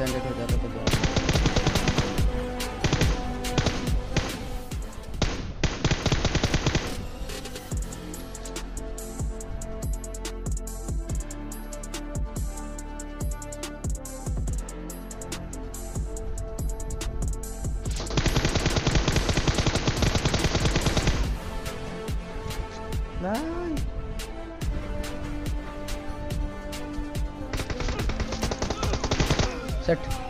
Standard हो जाता तो Nice. सड़सठ